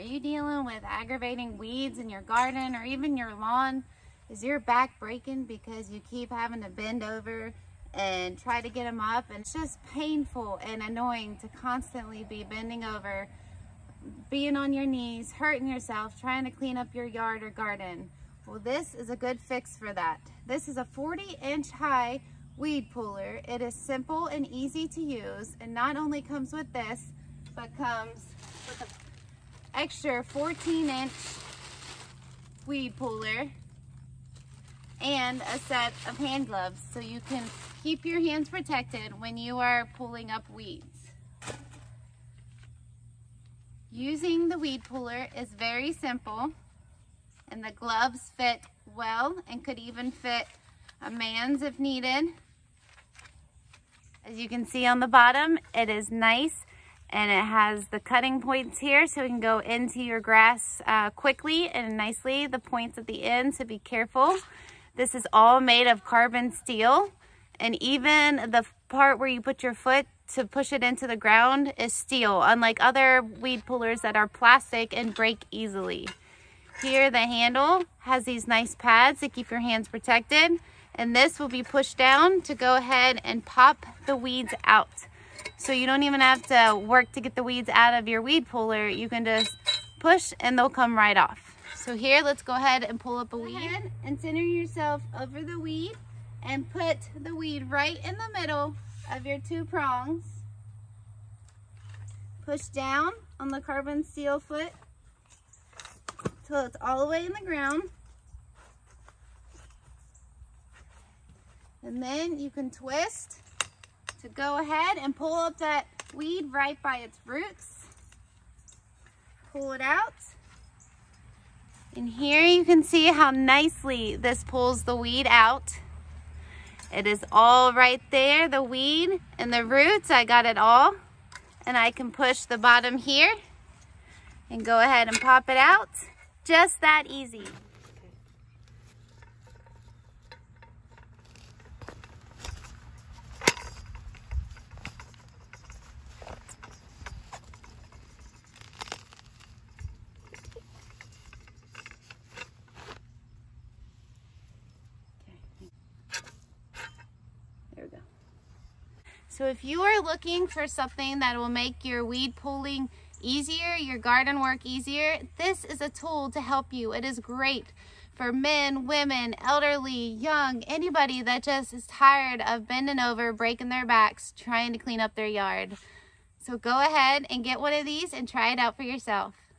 Are you dealing with aggravating weeds in your garden or even your lawn? Is your back breaking because you keep having to bend over and try to get them up? And it's just painful and annoying to constantly be bending over, being on your knees, hurting yourself, trying to clean up your yard or garden. Well, this is a good fix for that. This is a 40 inch high weed puller. It is simple and easy to use and not only comes with this, but comes with an extra 14 inch weed puller and a set of hand gloves so you can keep your hands protected when you are pulling up weeds. Using the weed puller is very simple and the gloves fit well and could even fit a man's if needed. As you can see on the bottom, it is nice and it has the cutting points here so it can go into your grass uh, quickly and nicely. The points at the end, so be careful. This is all made of carbon steel and even the part where you put your foot to push it into the ground is steel, unlike other weed pullers that are plastic and break easily. Here the handle has these nice pads to keep your hands protected and this will be pushed down to go ahead and pop the weeds out. So you don't even have to work to get the weeds out of your weed puller. You can just push and they'll come right off. So here, let's go ahead and pull up a weed. and center yourself over the weed and put the weed right in the middle of your two prongs. Push down on the carbon steel foot till it's all the way in the ground. And then you can twist to go ahead and pull up that weed right by its roots. Pull it out. And here you can see how nicely this pulls the weed out. It is all right there, the weed and the roots. I got it all. And I can push the bottom here and go ahead and pop it out. Just that easy. So if you are looking for something that will make your weed pulling easier, your garden work easier, this is a tool to help you. It is great for men, women, elderly, young, anybody that just is tired of bending over, breaking their backs, trying to clean up their yard. So go ahead and get one of these and try it out for yourself.